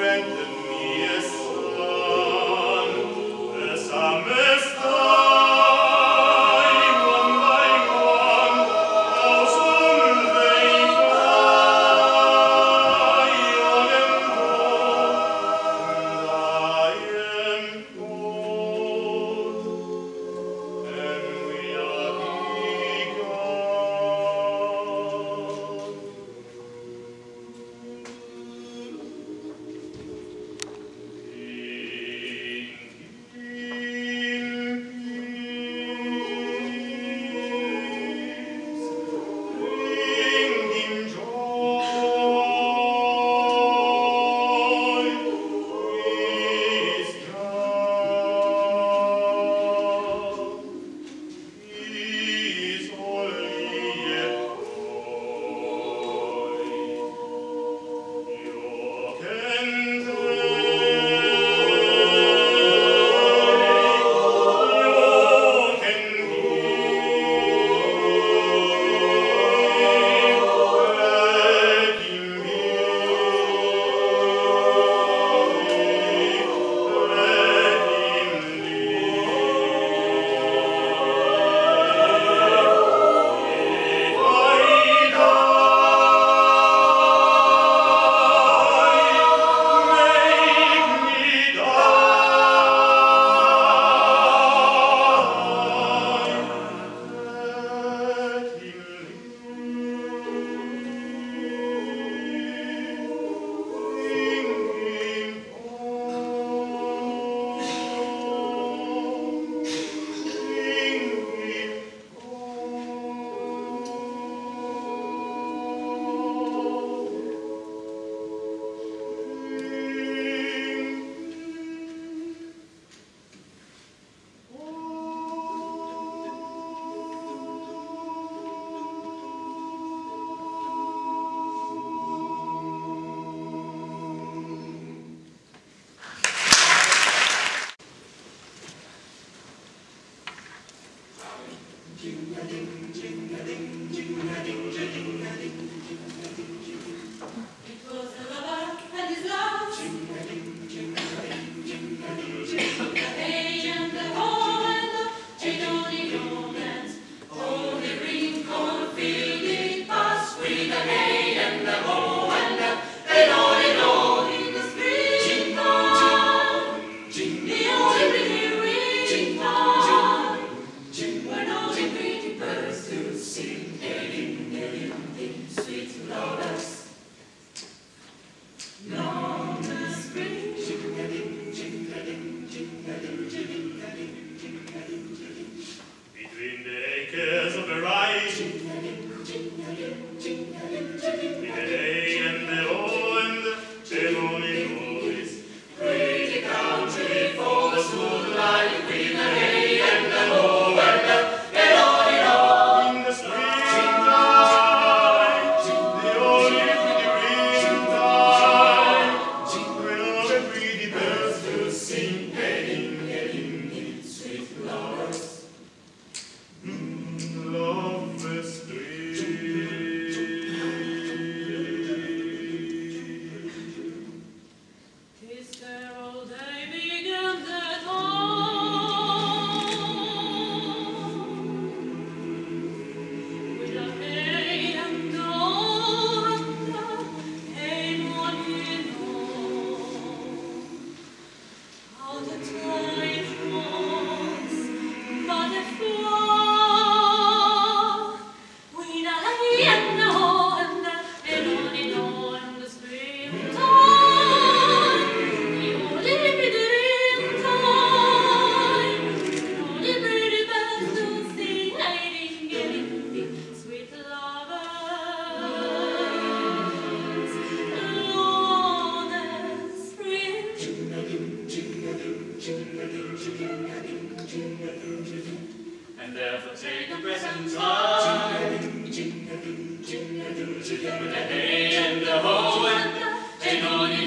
and And therefore take a present time. With the hay and the hoe and the honey